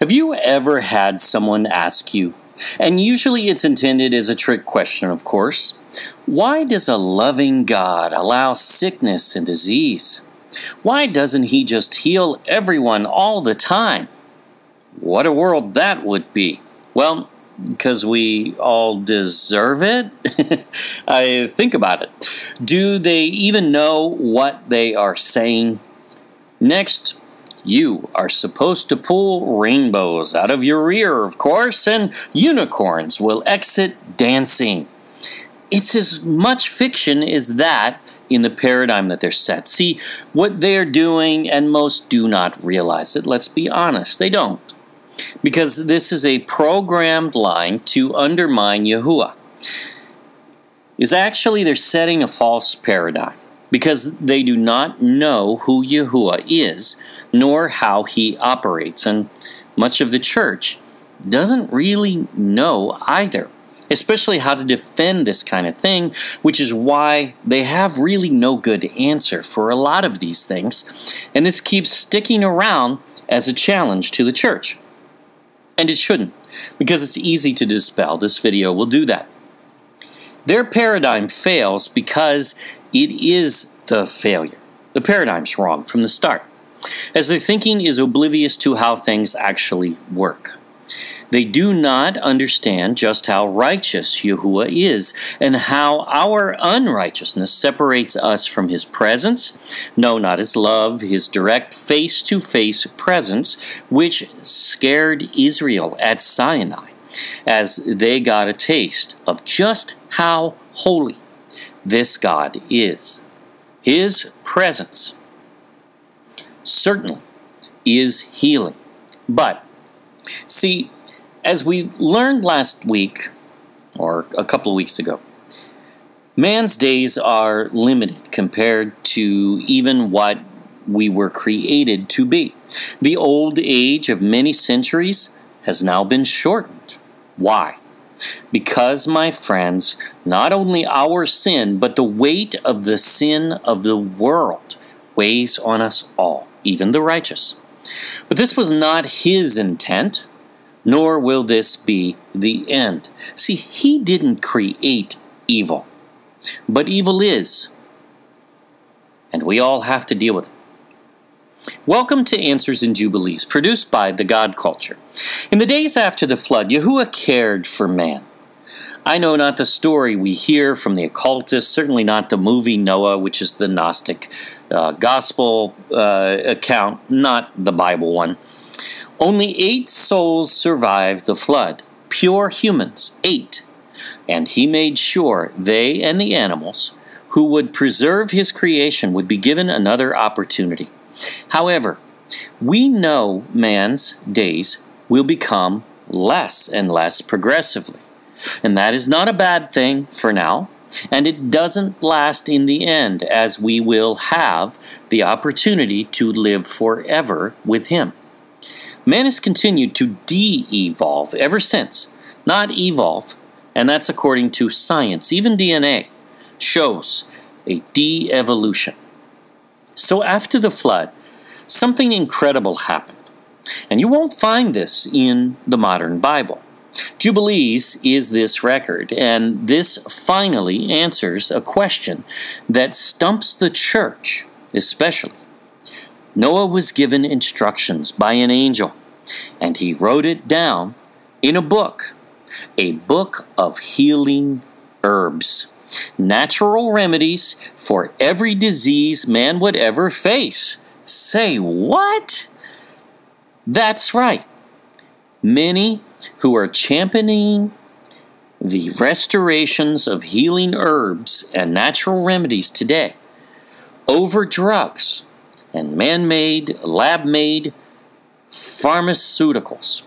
Have you ever had someone ask you, and usually it's intended as a trick question, of course, why does a loving God allow sickness and disease? Why doesn't He just heal everyone all the time? What a world that would be. Well, because we all deserve it? I think about it. Do they even know what they are saying? Next, you are supposed to pull rainbows out of your rear, of course, and unicorns will exit dancing. It's as much fiction as that in the paradigm that they're set. See, what they're doing, and most do not realize it, let's be honest, they don't. Because this is a programmed line to undermine Yahuah. Is actually they're setting a false paradigm because they do not know who Yahuah is nor how he operates. And much of the church doesn't really know either, especially how to defend this kind of thing, which is why they have really no good answer for a lot of these things. And this keeps sticking around as a challenge to the church. And it shouldn't, because it's easy to dispel. This video will do that. Their paradigm fails because it is the failure. The paradigm's wrong from the start as their thinking is oblivious to how things actually work. They do not understand just how righteous Yahuah is and how our unrighteousness separates us from His presence. No, not His love, His direct face to face presence, which scared Israel at Sinai as they got a taste of just how holy this God is. His presence certainly is healing. But, see, as we learned last week, or a couple of weeks ago, man's days are limited compared to even what we were created to be. The old age of many centuries has now been shortened. Why? Because, my friends, not only our sin, but the weight of the sin of the world weighs on us all even the righteous. But this was not his intent, nor will this be the end. See, he didn't create evil, but evil is, and we all have to deal with it. Welcome to Answers in Jubilees, produced by the God Culture. In the days after the flood, Yahuah cared for man. I know not the story we hear from the occultists, certainly not the movie Noah, which is the Gnostic uh, gospel uh, account, not the Bible one. Only eight souls survived the flood, pure humans, eight. And he made sure they and the animals who would preserve his creation would be given another opportunity. However, we know man's days will become less and less progressively. And that is not a bad thing for now, and it doesn't last in the end, as we will have the opportunity to live forever with Him. Man has continued to de evolve ever since, not evolve, and that's according to science. Even DNA shows a de evolution. So after the flood, something incredible happened. And you won't find this in the modern Bible. Jubilees is this record, and this finally answers a question that stumps the church, especially. Noah was given instructions by an angel, and he wrote it down in a book, a book of healing herbs, natural remedies for every disease man would ever face. Say what? That's right. Many who are championing the restorations of healing herbs and natural remedies today over drugs and man made, lab made pharmaceuticals,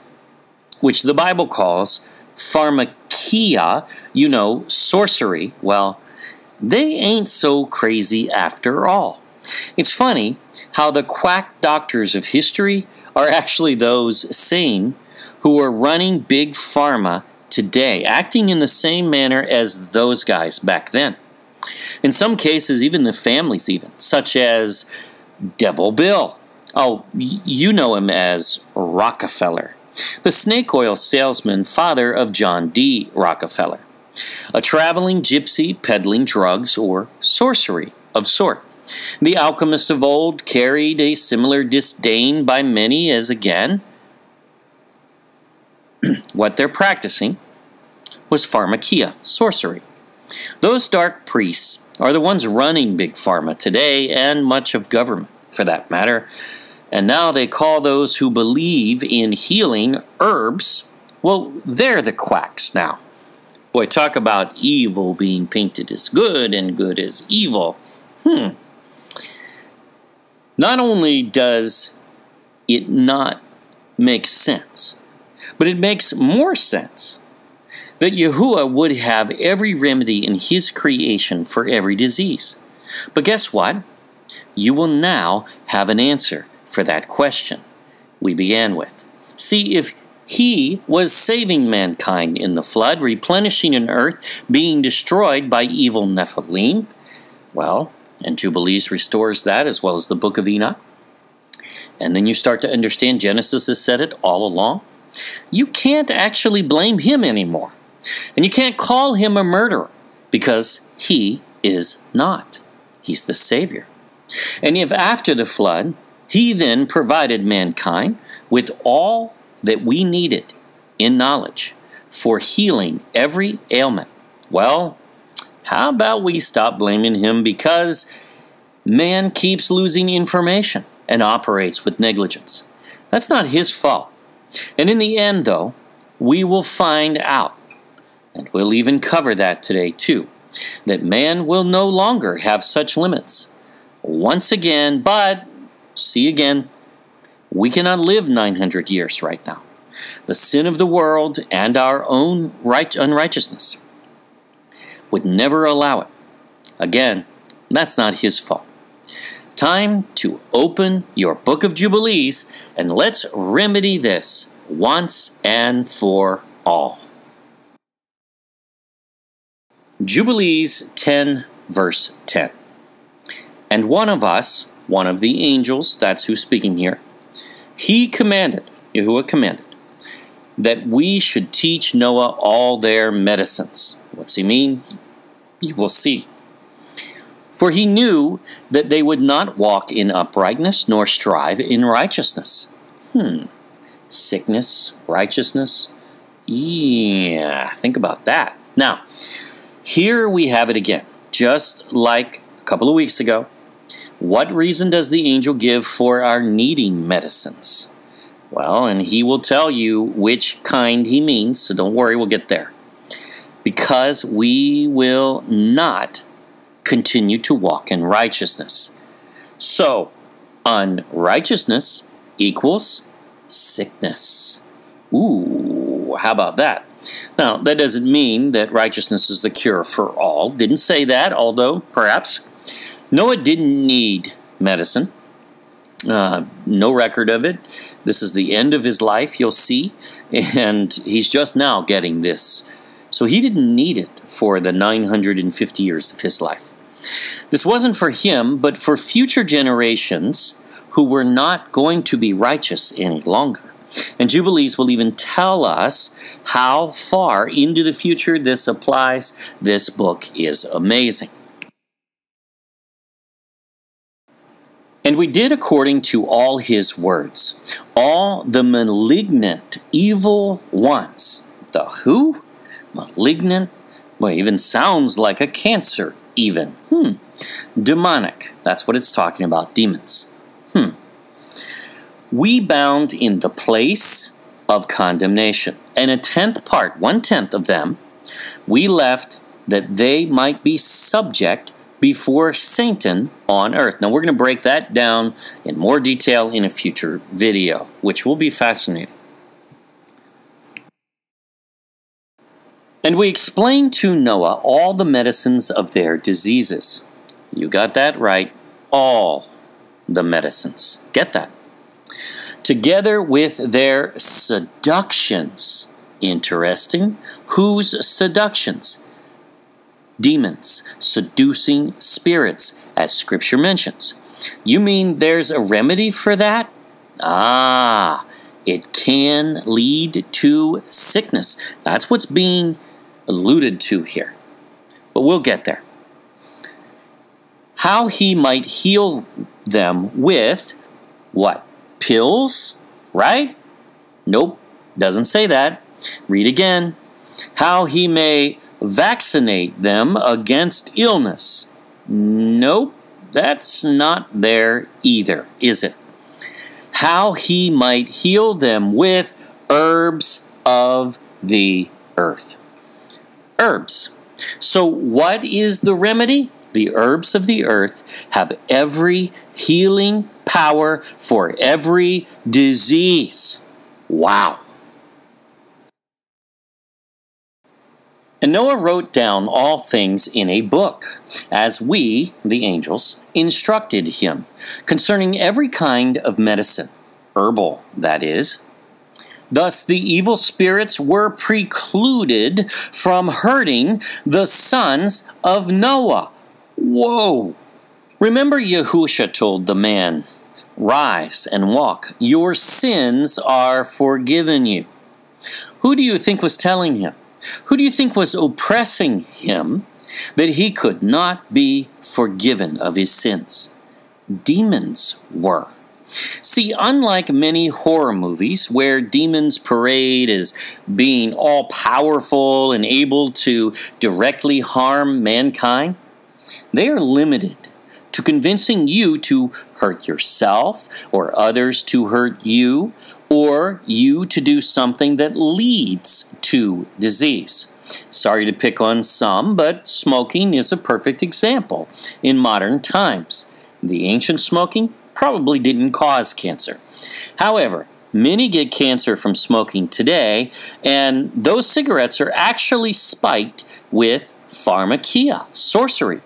which the Bible calls pharmakeia, you know, sorcery. Well, they ain't so crazy after all. It's funny how the quack doctors of history are actually those same who are running big pharma today, acting in the same manner as those guys back then. In some cases, even the families, even, such as Devil Bill. Oh, you know him as Rockefeller. the snake oil salesman father of John D. Rockefeller, a traveling gypsy peddling drugs or sorcery of sort. The alchemist of old carried a similar disdain by many as again what they're practicing was pharmakeia, sorcery. Those dark priests are the ones running Big Pharma today and much of government, for that matter. And now they call those who believe in healing herbs. Well, they're the quacks now. Boy, talk about evil being painted as good and good as evil. Hmm. Not only does it not make sense, but it makes more sense that Yahuah would have every remedy in his creation for every disease. But guess what? You will now have an answer for that question we began with. See, if he was saving mankind in the flood, replenishing an earth being destroyed by evil Nephilim, well, and Jubilees restores that as well as the book of Enoch. And then you start to understand Genesis has said it all along. You can't actually blame him anymore. And you can't call him a murderer because he is not. He's the Savior. And if after the flood, he then provided mankind with all that we needed in knowledge for healing every ailment, well, how about we stop blaming him because man keeps losing information and operates with negligence? That's not his fault. And in the end, though, we will find out and we'll even cover that today too, that man will no longer have such limits. Once again, but see again, we cannot live 900 years right now. The sin of the world and our own right unrighteousness would never allow it. Again, that's not his fault. Time to open your book of Jubilees and let's remedy this once and for all. Jubilees 10, verse 10. And one of us, one of the angels, that's who's speaking here, he commanded, Yahuah commanded, that we should teach Noah all their medicines. What's he mean? You will see. For he knew that they would not walk in uprightness nor strive in righteousness. Hmm. Sickness, righteousness. Yeah, think about that. Now, here we have it again, just like a couple of weeks ago. What reason does the angel give for our needing medicines? Well, and he will tell you which kind he means, so don't worry, we'll get there. Because we will not continue to walk in righteousness. So, unrighteousness equals sickness. Ooh, how about that? Now, that doesn't mean that righteousness is the cure for all. Didn't say that, although perhaps. Noah didn't need medicine. Uh, no record of it. This is the end of his life, you'll see, and he's just now getting this. So he didn't need it for the 950 years of his life. This wasn't for him, but for future generations who were not going to be righteous any longer. And Jubilees will even tell us how far into the future this applies. This book is amazing. And we did according to all his words. All the malignant, evil ones. The who? Malignant? Well, even sounds like a cancer, even. Hmm. Demonic. That's what it's talking about. Demons. Hmm we bound in the place of condemnation. And a tenth part, one tenth of them, we left that they might be subject before Satan on earth. Now, we're going to break that down in more detail in a future video, which will be fascinating. And we explained to Noah all the medicines of their diseases. You got that right. All the medicines. Get that together with their seductions. Interesting. Whose seductions? Demons, seducing spirits, as Scripture mentions. You mean there's a remedy for that? Ah, it can lead to sickness. That's what's being alluded to here. But we'll get there. How he might heal them with what? Pills? Right? Nope, doesn't say that. Read again. How he may vaccinate them against illness. Nope, that's not there either, is it? How he might heal them with herbs of the earth. Herbs. So, what is the remedy? The herbs of the earth have every healing power for every disease. Wow. And Noah wrote down all things in a book, as we, the angels, instructed him, concerning every kind of medicine, herbal, that is. Thus the evil spirits were precluded from hurting the sons of Noah. Whoa! Remember, Yahusha told the man, Rise and walk, your sins are forgiven you. Who do you think was telling him? Who do you think was oppressing him that he could not be forgiven of his sins? Demons were. See, unlike many horror movies where demons parade as being all powerful and able to directly harm mankind, they are limited to convincing you to hurt yourself or others to hurt you or you to do something that leads to disease. Sorry to pick on some, but smoking is a perfect example in modern times. The ancient smoking probably didn't cause cancer. However, many get cancer from smoking today, and those cigarettes are actually spiked with pharmakeia, sorcery,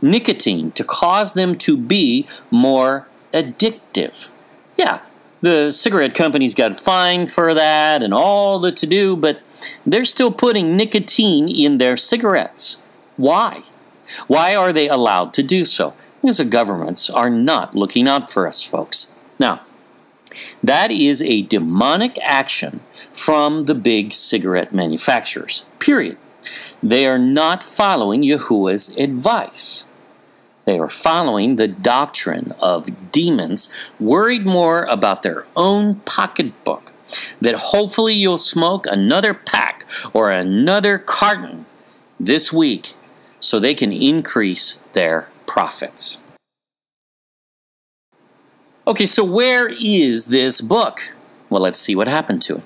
nicotine, to cause them to be more addictive. Yeah, the cigarette companies got fined for that and all the to do, but they're still putting nicotine in their cigarettes. Why? Why are they allowed to do so? Because the governments are not looking out for us, folks. Now, that is a demonic action from the big cigarette manufacturers, period. They are not following Yahuah's advice. They are following the doctrine of demons, worried more about their own pocketbook, that hopefully you'll smoke another pack or another carton this week so they can increase their profits. Okay, so where is this book? Well, let's see what happened to it.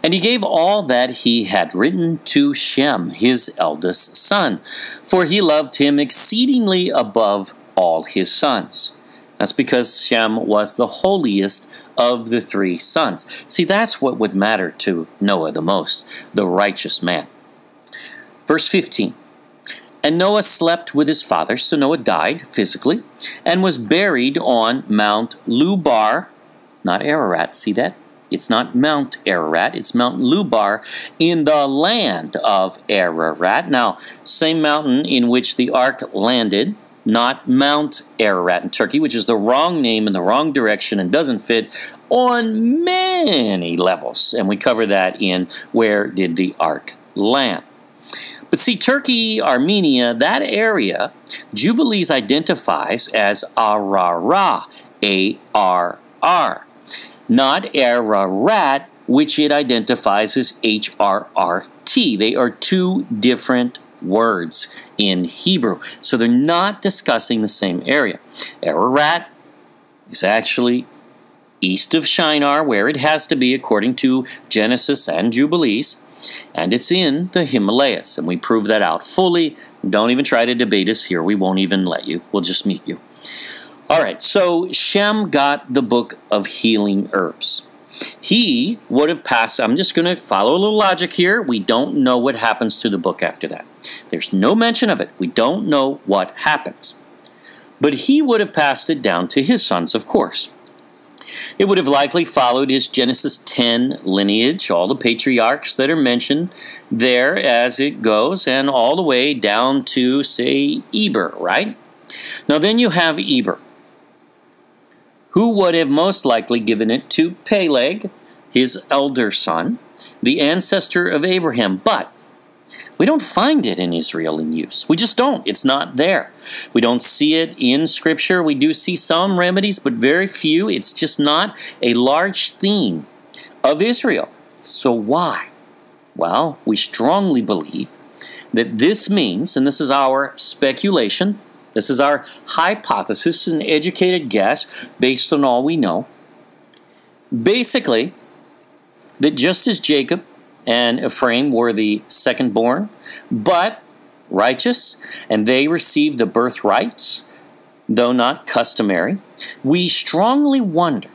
And he gave all that he had written to Shem, his eldest son, for he loved him exceedingly above all his sons. That's because Shem was the holiest of the three sons. See, that's what would matter to Noah the most, the righteous man. Verse 15 And Noah slept with his father, so Noah died physically, and was buried on Mount Lubar, not Ararat, see that? It's not Mount Ararat, it's Mount Lubar in the land of Ararat. Now, same mountain in which the ark landed, not Mount Ararat in Turkey, which is the wrong name in the wrong direction and doesn't fit on many levels. And we cover that in Where Did the Ark Land? But see, Turkey, Armenia, that area, Jubilees identifies as Arara, A-R-R not Ararat, which it identifies as HRRT. They are two different words in Hebrew. So they're not discussing the same area. Ararat is actually east of Shinar, where it has to be according to Genesis and Jubilees, and it's in the Himalayas. And we prove that out fully. Don't even try to debate us here. We won't even let you. We'll just meet you. All right, so Shem got the book of healing herbs. He would have passed, I'm just going to follow a little logic here. We don't know what happens to the book after that. There's no mention of it. We don't know what happens. But he would have passed it down to his sons, of course. It would have likely followed his Genesis 10 lineage, all the patriarchs that are mentioned there as it goes, and all the way down to, say, Eber, right? Now then you have Eber who would have most likely given it to Peleg, his elder son, the ancestor of Abraham. But we don't find it in Israel in use. We just don't. It's not there. We don't see it in Scripture. We do see some remedies, but very few. It's just not a large theme of Israel. So why? Well, we strongly believe that this means, and this is our speculation, this is our hypothesis, an educated guess based on all we know. Basically, that just as Jacob and Ephraim were the second born, but righteous, and they received the birthrights, though not customary, we strongly wonder,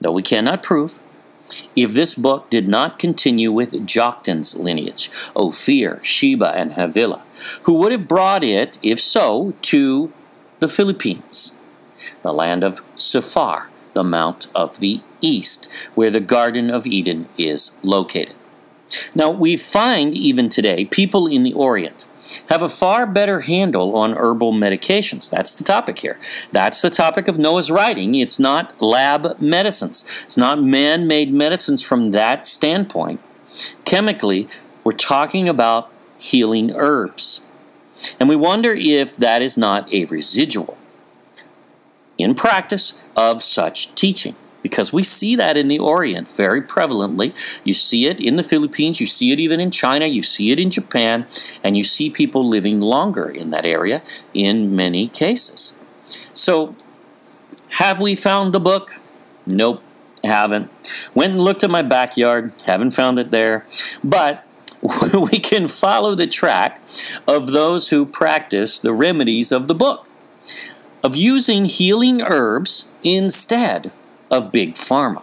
though we cannot prove, if this book did not continue with Joktan's lineage, Ophir, Sheba, and Havilah, who would have brought it, if so, to the Philippines, the land of Sephar, the Mount of the East, where the Garden of Eden is located. Now, we find even today people in the Orient have a far better handle on herbal medications. That's the topic here. That's the topic of Noah's writing. It's not lab medicines. It's not man-made medicines from that standpoint. Chemically, we're talking about healing herbs. And we wonder if that is not a residual in practice of such teaching because we see that in the Orient very prevalently. You see it in the Philippines, you see it even in China, you see it in Japan, and you see people living longer in that area in many cases. So, have we found the book? Nope, haven't. Went and looked at my backyard, haven't found it there. But we can follow the track of those who practice the remedies of the book, of using healing herbs instead of big pharma.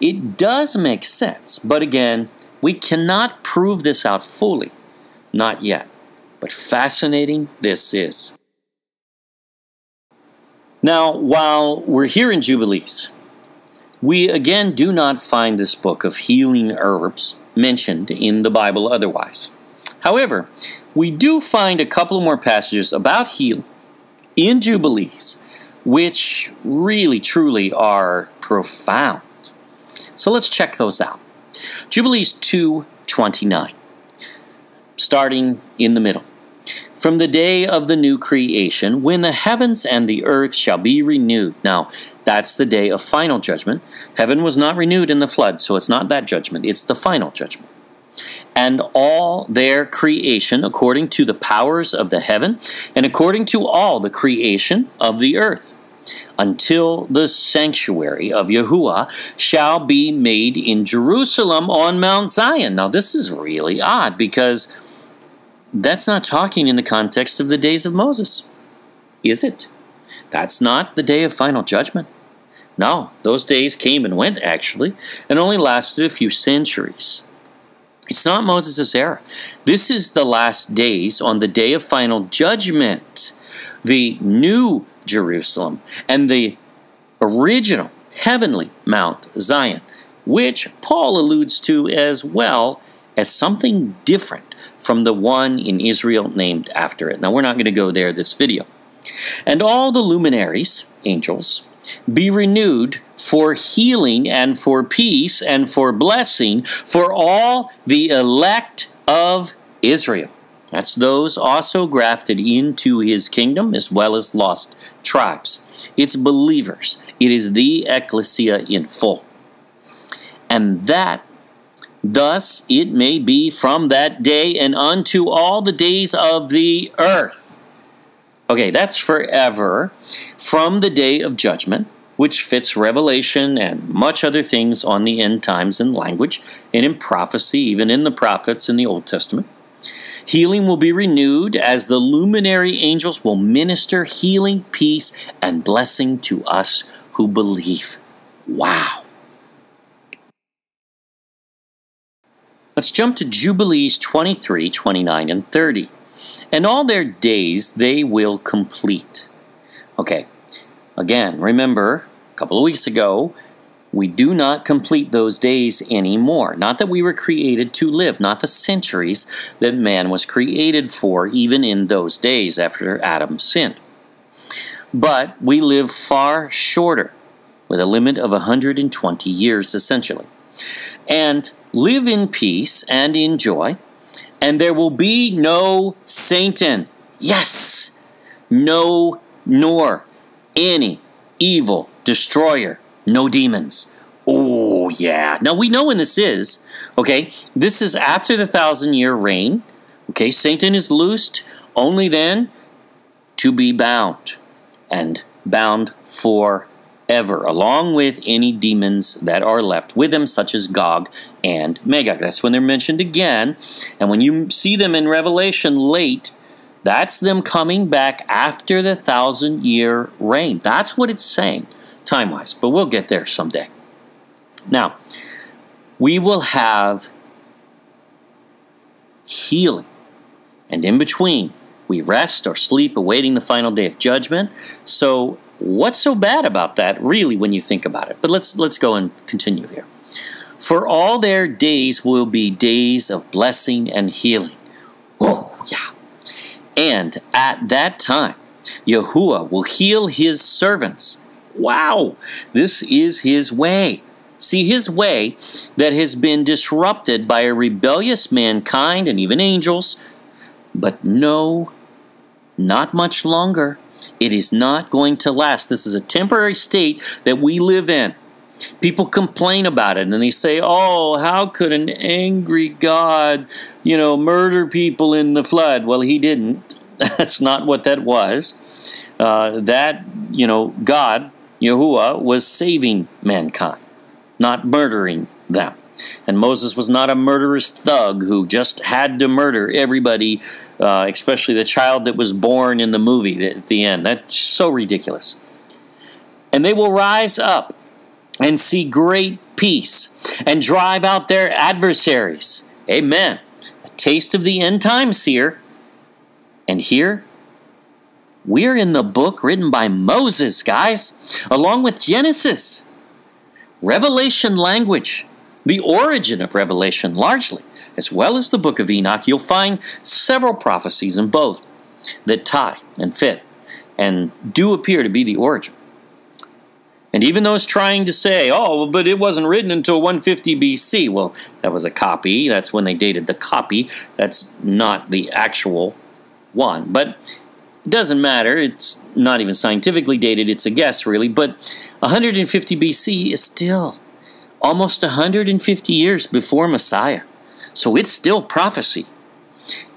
It does make sense, but again, we cannot prove this out fully. Not yet. But fascinating this is. Now, while we're here in Jubilees, we again do not find this book of healing herbs mentioned in the Bible otherwise. However, we do find a couple more passages about healing in Jubilees which really truly are profound. So let's check those out. Jubilees 2:29, starting in the middle. From the day of the new creation, when the heavens and the earth shall be renewed. Now, that's the day of final judgment. Heaven was not renewed in the flood, so it's not that judgment, it's the final judgment and all their creation according to the powers of the heaven and according to all the creation of the earth until the sanctuary of Yahuah shall be made in Jerusalem on Mount Zion. Now, this is really odd because that's not talking in the context of the days of Moses, is it? That's not the day of final judgment. No, those days came and went, actually, and only lasted a few centuries. It's not Moses' era. This is the last days on the day of final judgment. The new Jerusalem and the original heavenly Mount Zion, which Paul alludes to as well as something different from the one in Israel named after it. Now, we're not going to go there this video. And all the luminaries, angels, be renewed for healing and for peace and for blessing for all the elect of Israel. That's those also grafted into his kingdom as well as lost tribes. It's believers. It is the ecclesia in full. And that Thus it may be from that day and unto all the days of the earth. Okay, that's forever from the day of judgment, which fits Revelation and much other things on the end times in language and in prophecy, even in the prophets in the Old Testament. Healing will be renewed as the luminary angels will minister healing, peace, and blessing to us who believe. Wow. Let's jump to Jubilees 23, 29, and 30. And all their days they will complete. Okay, again, remember, a couple of weeks ago, we do not complete those days anymore. Not that we were created to live, not the centuries that man was created for, even in those days after Adam sinned. But we live far shorter with a limit of 120 years essentially. And live in peace and in joy, and there will be no Satan. Yes, no, nor any evil destroyer, no demons. Oh, yeah. Now we know when this is, okay? This is after the thousand year reign. Okay, Satan is loosed only then to be bound and bound forever, along with any demons that are left with him, such as Gog and Magog. That's when they're mentioned again. And when you see them in Revelation late, that's them coming back after the thousand year reign. That's what it's saying, time wise. But we'll get there someday. Now, we will have healing. And in between, we rest or sleep awaiting the final day of judgment. So, what's so bad about that, really, when you think about it? But let's, let's go and continue here. For all their days will be days of blessing and healing. Oh, yeah. And at that time, Yahuah will heal his servants. Wow, this is his way. See, his way that has been disrupted by a rebellious mankind and even angels. But no, not much longer. It is not going to last. This is a temporary state that we live in. People complain about it and they say, oh, how could an angry God, you know, murder people in the flood? Well, he didn't. That's not what that was. Uh, that, you know, God, Yahuah, was saving mankind, not murdering them. And Moses was not a murderous thug who just had to murder everybody, uh, especially the child that was born in the movie at the end. That's so ridiculous. And they will rise up and see great peace and drive out their adversaries. Amen. A taste of the end times here. And here, we're in the book written by Moses, guys, along with Genesis. Revelation language, the origin of Revelation largely, as well as the book of Enoch, you'll find several prophecies in both that tie and fit and do appear to be the origin. And even those trying to say, oh, but it wasn't written until 150 BC, well, that was a copy. That's when they dated the copy. That's not the actual one. But it doesn't matter. It's not even scientifically dated. It's a guess, really. But 150 BC is still almost 150 years before Messiah. So it's still prophecy.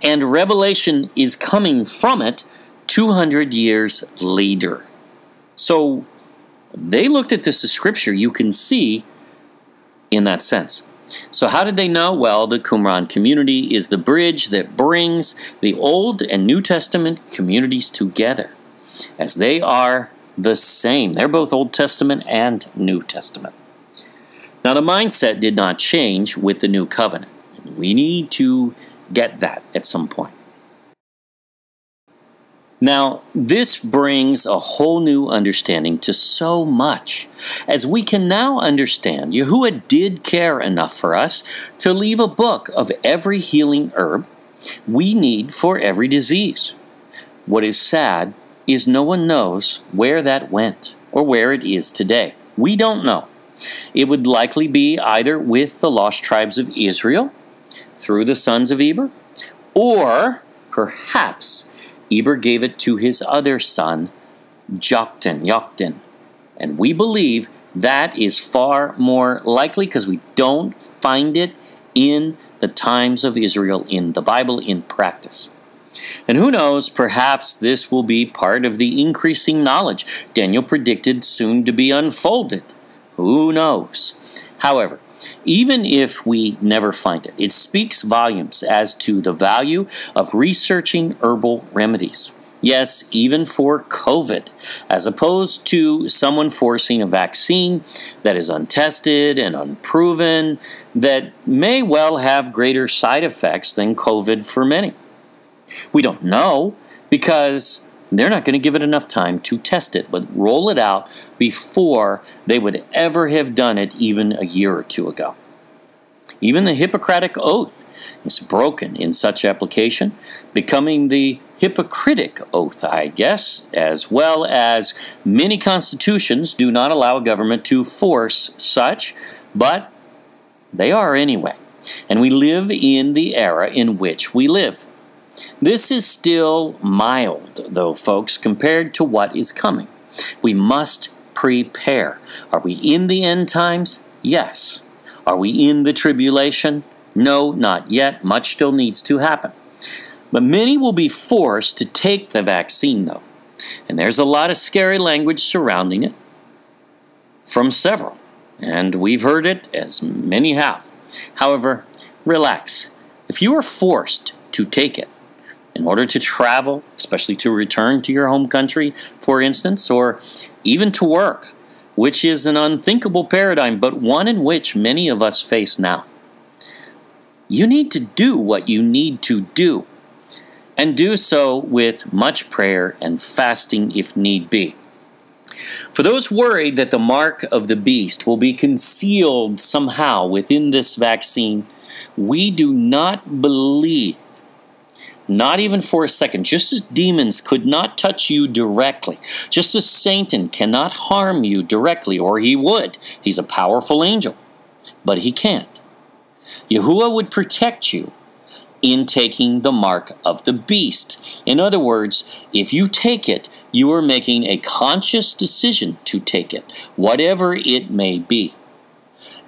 And Revelation is coming from it 200 years later. So they looked at this as scripture, you can see in that sense. So, how did they know? Well, the Qumran community is the bridge that brings the Old and New Testament communities together, as they are the same. They're both Old Testament and New Testament. Now, the mindset did not change with the New Covenant. We need to get that at some point. Now, this brings a whole new understanding to so much, as we can now understand Yahuah did care enough for us to leave a book of every healing herb we need for every disease. What is sad is no one knows where that went or where it is today. We don't know. It would likely be either with the lost tribes of Israel through the sons of Eber, or perhaps Eber gave it to his other son, Joktan, Joktan. And we believe that is far more likely because we don't find it in the times of Israel in the Bible in practice. And who knows, perhaps this will be part of the increasing knowledge Daniel predicted soon to be unfolded. Who knows? However, even if we never find it. It speaks volumes as to the value of researching herbal remedies. Yes, even for COVID, as opposed to someone forcing a vaccine that is untested and unproven, that may well have greater side effects than COVID for many. We don't know because they're not going to give it enough time to test it, but roll it out before they would ever have done it even a year or two ago. Even the Hippocratic Oath is broken in such application, becoming the Hippocratic Oath, I guess, as well as many constitutions do not allow a government to force such, but they are anyway. And we live in the era in which we live. This is still mild, though, folks, compared to what is coming. We must prepare. Are we in the end times? Yes. Are we in the tribulation? No, not yet. Much still needs to happen. But many will be forced to take the vaccine, though. And there's a lot of scary language surrounding it from several. And we've heard it, as many have. However, relax. If you are forced to take it in order to travel, especially to return to your home country, for instance, or even to work, which is an unthinkable paradigm, but one in which many of us face now. You need to do what you need to do, and do so with much prayer and fasting if need be. For those worried that the mark of the beast will be concealed somehow within this vaccine, we do not believe not even for a second. Just as demons could not touch you directly, just as Satan cannot harm you directly, or he would. He's a powerful angel, but he can't. Yahuah would protect you in taking the mark of the beast. In other words, if you take it, you are making a conscious decision to take it, whatever it may be.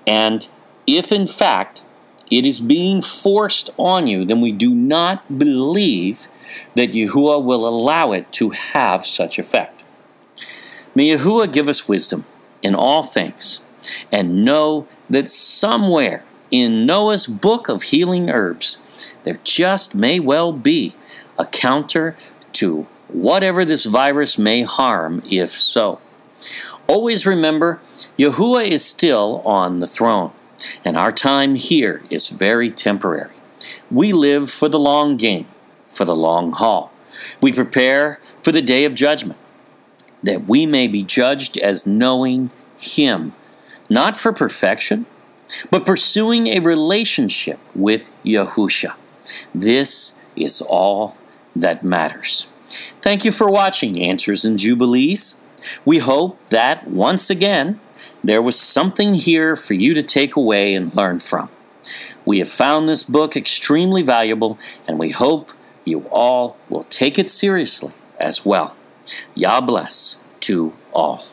And if in fact it is being forced on you, then we do not believe that Yahuah will allow it to have such effect. May Yahuah give us wisdom in all things, and know that somewhere in Noah's book of healing herbs, there just may well be a counter to whatever this virus may harm, if so. Always remember, Yahuah is still on the throne. And our time here is very temporary. We live for the long game, for the long haul. We prepare for the day of judgment, that we may be judged as knowing Him, not for perfection, but pursuing a relationship with Yahusha. This is all that matters. Thank you for watching Answers in Jubilees. We hope that once again there was something here for you to take away and learn from. We have found this book extremely valuable, and we hope you all will take it seriously as well. Yah bless to all.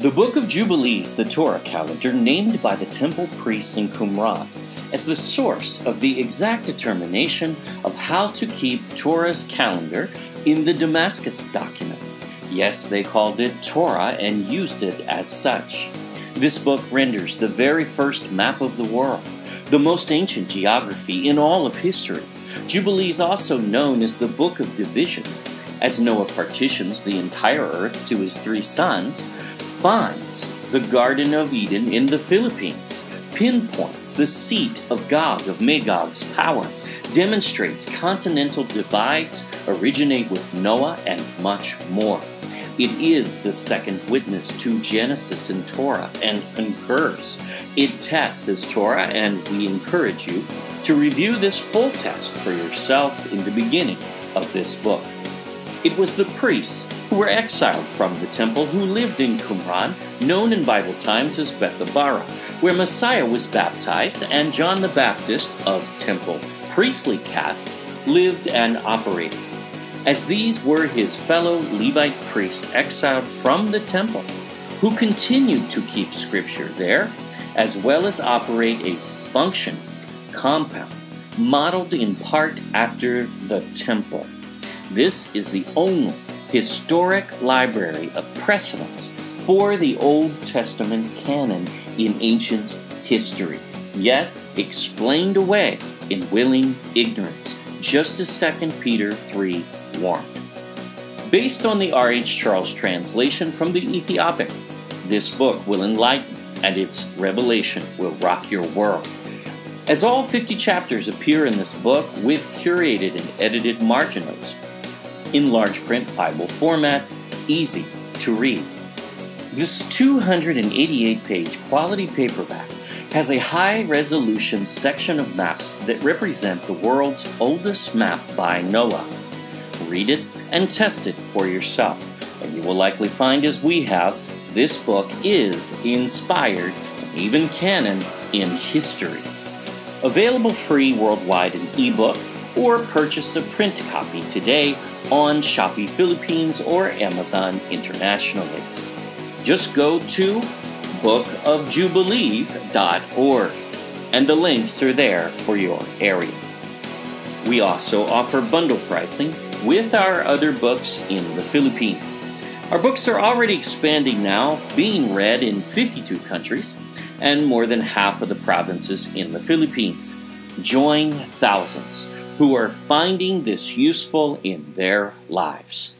The Book of Jubilees, the Torah calendar, named by the temple priests in Qumran as the source of the exact determination of how to keep Torah's calendar in the Damascus document. Yes, they called it Torah and used it as such. This book renders the very first map of the world, the most ancient geography in all of history. Jubilee is also known as the Book of Division, as Noah partitions the entire earth to his three sons, finds the Garden of Eden in the Philippines, pinpoints the seat of Gog of Magog's power, demonstrates continental divides originate with Noah, and much more. It is the second witness to Genesis and Torah and concurs. It tests as Torah, and we encourage you to review this full test for yourself in the beginning of this book. It was the priests who were exiled from the temple who lived in Qumran, known in Bible times as Bethabara, where Messiah was baptized and John the Baptist of temple priestly caste lived and operated as these were his fellow Levite priests exiled from the temple, who continued to keep Scripture there, as well as operate a function compound modeled in part after the temple. This is the only historic library of precedents for the Old Testament canon in ancient history, yet explained away in willing ignorance, just as 2 Peter 3 warned. Based on the R.H. Charles translation from the Ethiopic, this book will enlighten and its revelation will rock your world. As all 50 chapters appear in this book with curated and edited margin notes in large print Bible format, easy to read. This 288 page quality paperback has a high resolution section of maps that represent the world's oldest map by Noah. Read it and test it for yourself, and you will likely find, as we have, this book is inspired, even canon, in history. Available free worldwide in ebook, or purchase a print copy today on Shopee Philippines or Amazon internationally. Just go to bookofjubilees.org, and the links are there for your area. We also offer bundle pricing with our other books in the Philippines. Our books are already expanding now, being read in 52 countries and more than half of the provinces in the Philippines. Join thousands who are finding this useful in their lives.